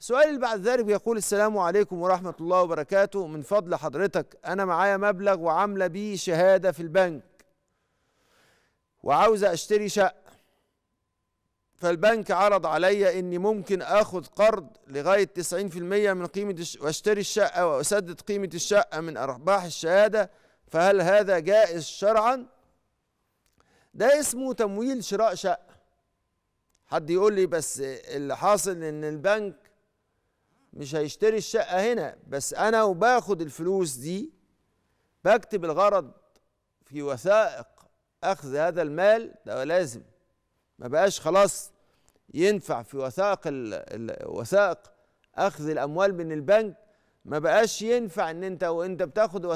السؤال اللي بعد ذلك بيقول السلام عليكم ورحمة الله وبركاته من فضل حضرتك أنا معايا مبلغ وعاملة بيه شهادة في البنك وعاوزة أشتري شقة فالبنك عرض عليا إني ممكن آخد قرض لغاية 90% من قيمة. وأشتري الشقة وأسدد قيمة الشقة من أرباح الشهادة فهل هذا جائز شرعا؟ ده اسمه تمويل شراء شقة حد يقول لي بس اللي حاصل إن البنك مش هيشتري الشقة هنا بس أنا وباخد الفلوس دي بكتب الغرض في وثائق أخذ هذا المال ده لازم. ما بقاش خلاص ينفع في وثائق وثائق أخذ الأموال من البنك. ما بقاش ينفع إن أنت وأنت بتاخد.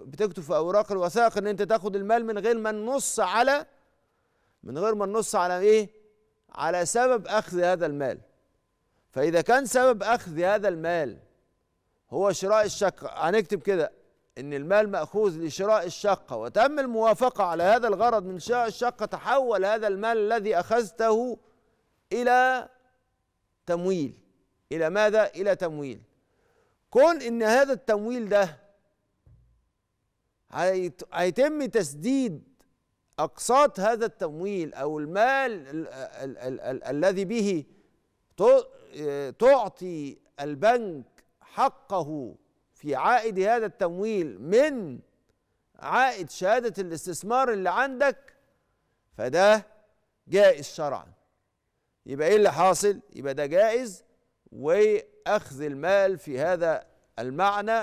بتكتب في أوراق الوثائق إن أنت تاخد المال من غير ما ننص على من غير ما ننص على إيه؟ على سبب أخذ هذا المال. فإذا كان سبب أخذ هذا المال هو شراء الشقة هنكتب كده إن المال مأخوذ لشراء الشقة وتم الموافقة على هذا الغرض من شراء الشقة تحول هذا المال الذي أخذته إلى تمويل إلى ماذا؟ إلى تمويل كون إن هذا التمويل ده هيتم تسديد أقساط هذا التمويل أو المال الذي به تعطي البنك حقه في عائد هذا التمويل من عائد شهادة الاستثمار اللي عندك فده جائز شرعا. يبقى إيه اللي حاصل؟ يبقى ده جائز وأخذ المال في هذا المعنى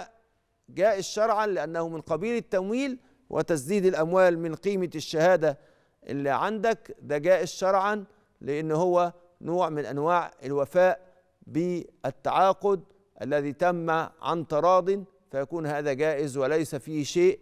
جائز شرعا لأنه من قبيل التمويل وتسديد الأموال من قيمة الشهادة اللي عندك ده جائز شرعا لأن هو نوع من أنواع الوفاء بالتعاقد الذي تم عن تراض فيكون هذا جائز وليس فيه شيء.